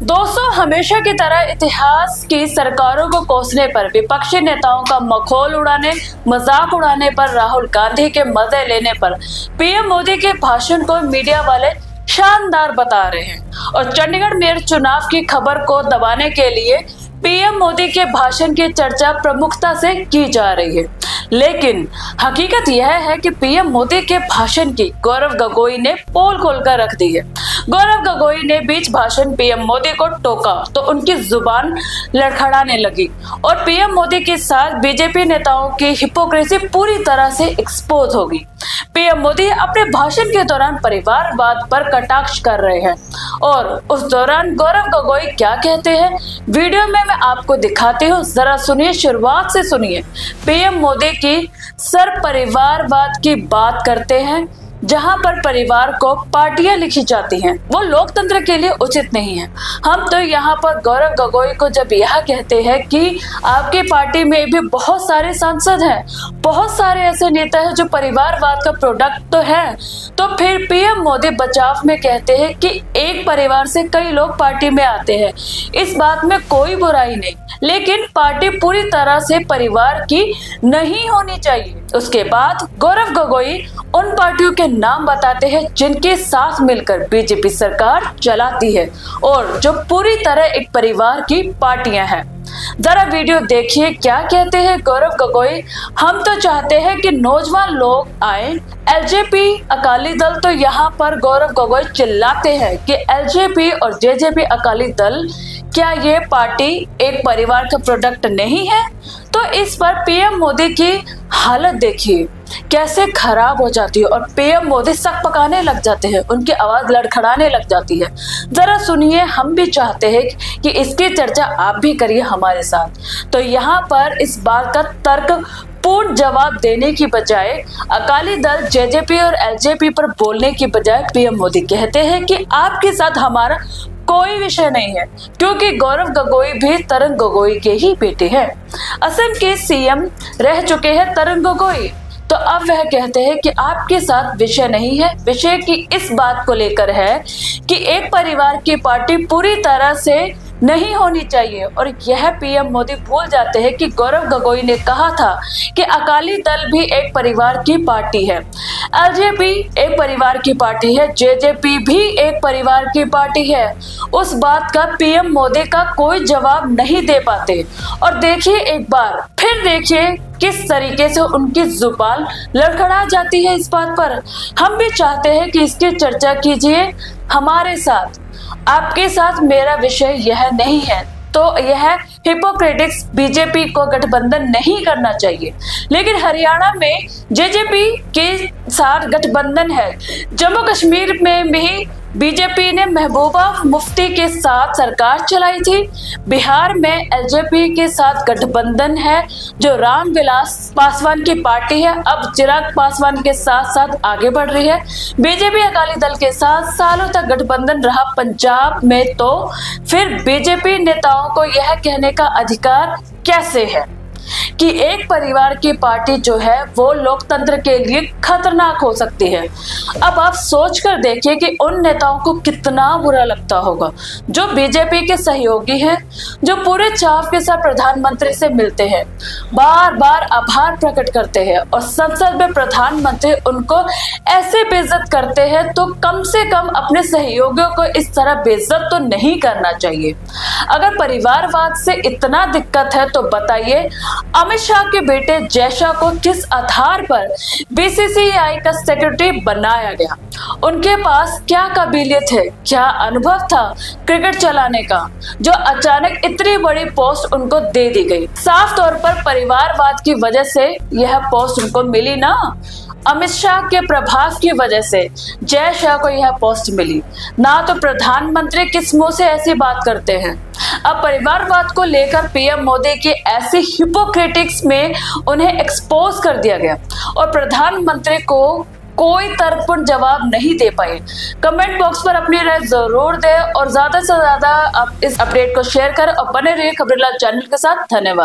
दोस्तों, हमेशा की तरह इतिहास की सरकारों को कोसने पर, विपक्षी नेताओं का मखोल उड़ाने, मज़ाक उड़ाने पर, राहुल गांधी के मज़े लेने पर, पीएम मोदी के भाषण को मीडिया वाले शानदार बता रहे हैं। और चंडीगढ़ मेयर चुनाव की खबर को दबाने के लिए पीएम मोदी के भाषण की चर्चा प्रमुखता से की जा रही है। लेकिन हकीकत यह है कि पीएम मोदी के भाषण की गौरव गगोई ने पोल खोलकर रख दी है। गौरव गगोई ने बीच भाषण पीएम मोदी को टोका तो उनकी ज़ुबान लड़खड़ाने लगी। और पीएम मोदी के साथ बीजेपी नेताओं की हिपोक्रेसी पूरी तरह से एक्सपोज होगी। पीएम मोदी अपने भाषण के दौरान परिवारवाद पर कटाक्ष कर रहे हैं। और उस दौरान गौरव गगोई क्या कहते हैं? वीडियो में मैं आपको दिखाती हूँ, जरा सुनिए, शुरुआत से सुनिए। पीएम मोदी की सर परिवारवाद की बात करते हैं। जहाँ पर परिवार को पार्टियाँ लिखी जाती हैं। वो लोकतंत्र के लिए उचित नहीं है। हम तो यहाँ पर गौरव गगोई को जब यह कहते हैं कि आपकी पार्टी में भी बहुत सारे सांसद हैं, बहुत सारे ऐसे नेता हैं जो परिवारवाद का प्रोडक्ट तो है तो फिर पीएम मोदी बचाव में कहते हैं कि एक परिवार से कई लोग पार्टी में आते हैं। इस बात में कोई बुराई नहीं, लेकिन पार्टी पूरी तरह से परिवार की नहीं होनी चाहिए। उसके बाद गौरव गगोई उन पार्टियों के नाम बताते हैं, जिनके साथ मिलकर बीजेपी सरकार चलाती है और जो पूरी तरह एक परिवार की पार्टियाँ हैं। जरा वीडियो देखिए, क्या कहते हैं गौरव गगोई? हम तो चाहते हैं कि नौजवान लोग आए एलजेपी अकाली दल तो यहाँ पर गौरव गगोई चिल्लाते हैं कि एलजेपी और जेजेपी अकाली दल, क्या ये पार्टी एक परिवार का प्रोडक्ट नहीं है? तो इस पर पीएम मोदी की हालत देखिए। कैसे खराब हो जाती है और पीएम मोदी सक पकाने लग जाते हैं, उनकी आवाज़ लड़खड़ाने लग जाती है। जरा सुनिए, हम भी चाहते हैं कि इसकी चर्चा आप भी करिए हमारे साथ। तो यहाँ पर इस बात का तर्क पूर्ण जवाब देने की बजाय अकाली दल जेजेपी और एलजेपी पर बोलने की बजाय पीएम मोदी कहते हैं कि आपके साथ हमारा कोई विषय नहीं है, क्योंकि गौरव गगोई भी तरंग गगोई के ही बेटे हैं। असम के सीएम रह चुके हैं तरंग गगोई। तो अब वह कहते हैं कि आपके साथ विषय नहीं है। विषय की इस बात को लेकर है कि एक परिवार की पार्टी पूरी तरह से नहीं होनी चाहिए। और यह पीएम मोदी भूल जाते हैं कि गौरव गगोई ने कहा था कि अकाली दल भी एक परिवार की पार्टी है। एलजेपी एक परिवार की पार्टी है, जेजेपी भी एक परिवार की पार्टी है। उस बात का पीएम मोदी का कोई जवाब नहीं दे पाते। और देखिए एक बार, फिर देखिए किस तरीके से उनकी ज़ुबान लड़खड़ा जाती है इस बात पर। हम भी चाहते हैं कि इसकी चर्चा कीजिए हमारे साथ। आपके साथ मेरा विषय यह नहीं है। तो यह हिपोक्रेटिक्स बीजेपी को गठबंधन नहीं करना चाहिए। लेकिन हरियाणा में जेजेपी के साथ गठबंधन है। जम्मू कश्मीर में भी बीजेपी ने महबूबा मुफ्ती के साथ सरकार चलाई थी। बिहार में एलजेपी के साथ गठबंधन है, जो रामविलास पासवान की पार्टी है। अब चिराग पासवान के साथ साथ आगे बढ़ रही है। बीजेपी अकाली दल के साथ सालों तक गठबंधन रहा पंजाब में तो फिर बीजेपी नेताओं को यह कहने का अधिकार कैसे है? कि एक परिवार की पार्टी जो है, वो लोकतंत्र के लिए खतरनाक हो सकती है। अब आप सोच कर देखिए कि उन नेताओं को कितना बुरा लगता होगा, जो बीजेपी के सहयोगी हैं, जो पूरे चाव के साथ प्रधानमंत्री से मिलते हैं बार बार आभार प्रकट करते हैं और संसद में प्रधानमंत्री उनको ऐसे बेइज्जत करते हैं तो कम से कम अपने सहयोगियों को इस तरह बेइज्जत तो नहीं करना चाहिए। अगर परिवारवाद से इतना दिक्कत है तो बताइए अमित शाह के बेटे जय शाह को किस आधार पर बीसीसीआई का सेक्रेटरी बनाया गया? उनके पास क्या काबिलियत है? क्या अनुभव था क्रिकेट चलाने का, जो अचानक इतनी बड़ी पोस्ट उनको दे दी गई? साफ़ तौर पर परिवारवाद की वजह से यह पोस्ट उनको मिली ना? अमित शाह के प्रभाव की वजह से जय शाह को यह पोस्ट मिली। ना तो प्रधानमंत्री किस मुँह से ऐसी बात करते हैं? अब परिवारवाद को लेकर पीएम मोदी के ऐसे हिपोक्रेटिक्स में उन्हें एक्सपोज कर दिया गया और प्रधानमंत्री को कोई तर्कपूर्ण जवाब नहीं दे पाए। कमेंट बॉक्स पर अपनी राय ज़रूर दें और ज़्यादा से ज़्यादा आप इस अपडेट को शेयर करें और बने रहिए खबरला चैनल के साथ। धन्यवाद।